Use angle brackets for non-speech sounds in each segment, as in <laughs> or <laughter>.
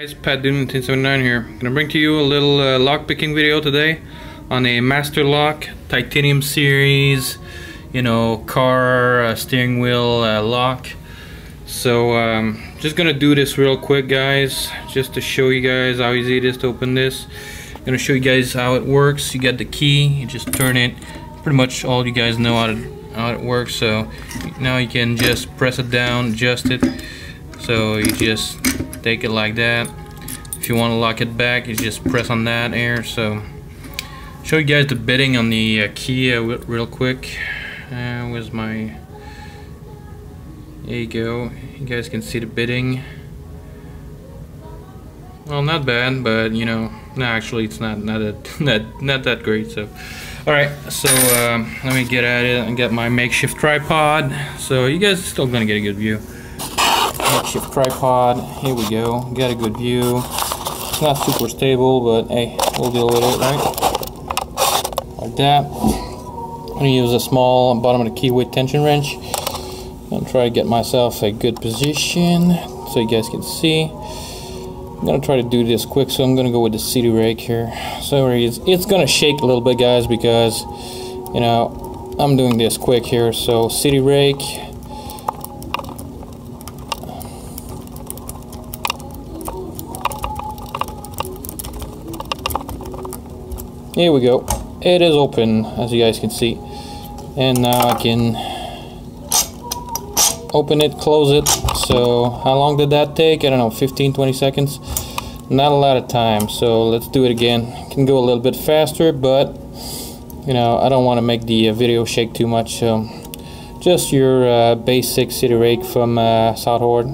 Guys, Patdud 1979 here. Gonna bring to you a little uh, lock picking video today on a Master Lock Titanium Series, you know, car uh, steering wheel uh, lock. So, um, just gonna do this real quick, guys, just to show you guys how easy it is to open this. Gonna show you guys how it works. You got the key, you just turn it. Pretty much all you guys know how to how it works. So now you can just press it down, adjust it. So you just take it like that. If you want to lock it back you just press on that air. So show you guys the bitting on the uh, key uh, real quick. Uh, where's my there you go. You guys can see the bitting. Well not bad but you know no actually it's not not that <laughs> not, not that great so. Alright so um, let me get at it and get my makeshift tripod. So you guys are still gonna get a good view makeshift tripod. Here we go. Got a good view. It's not super stable, but hey, we'll deal with it, right? Like that. I'm gonna use a small bottom of the keyway tension wrench. I'm try to get myself a good position so you guys can see. I'm gonna try to do this quick, so I'm gonna go with the city rake here. Sorry, it's, it's gonna shake a little bit, guys, because you know I'm doing this quick here. So city rake. Here we go. It is open, as you guys can see. And now I can open it, close it. So how long did that take? I don't know, 15, 20 seconds? Not a lot of time, so let's do it again. Can go a little bit faster, but you know, I don't want to make the uh, video shake too much. So just your uh, basic city rake from uh, SouthOrd.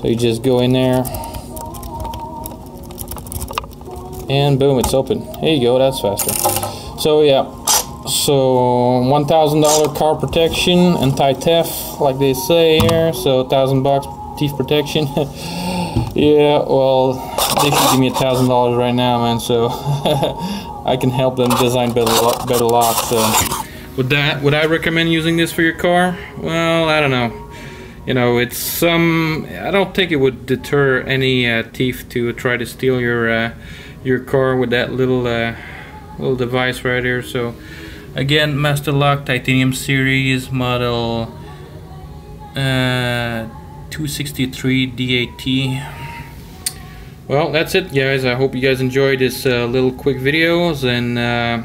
So you just go in there, and boom it's open. There you go that's faster. So yeah. So $1,000 car protection anti-theft like they say here. So thousand bucks thief protection. <laughs> Yeah well they should give me a thousand dollars right now man. So <laughs> I can help them design better better locks so. Would that would I recommend using this for your car? Well I don't know. You know it's some I don't think it would deter any uh, thief to try to steal your uh, your car with that little uh, little device right here. So again Master Lock Titanium Series model uh, 263 DAT well that's it guys. I hope you guys enjoyed this uh, little quick videos and uh,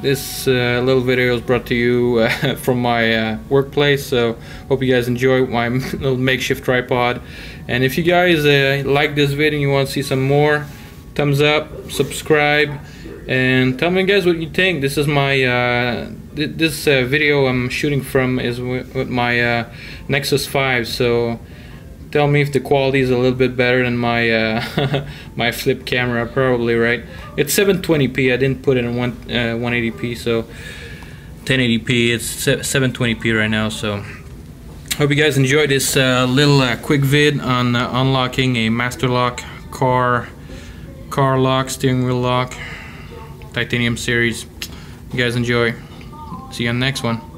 this uh, little video is brought to you uh, <laughs> from my uh, workplace. So hope you guys enjoy my <laughs> little makeshift tripod. And if you guys like this video and you want to see some more thumbs up, subscribe, and tell me guys what you think. This is my uh, th this uh, video I'm shooting from is with my uh, Nexus 5. So tell me if the quality is a little bit better than my uh, <laughs> my flip camera. Probably right. It's 720p. I didn't put it in one 180p. Uh, so 1080p. It's 720p right now. So. Hope you guys enjoyed this uh, little quick vid on unlocking a Master Lock car car lock, steering wheel lock, titanium series. You guys enjoy. See you on the next one.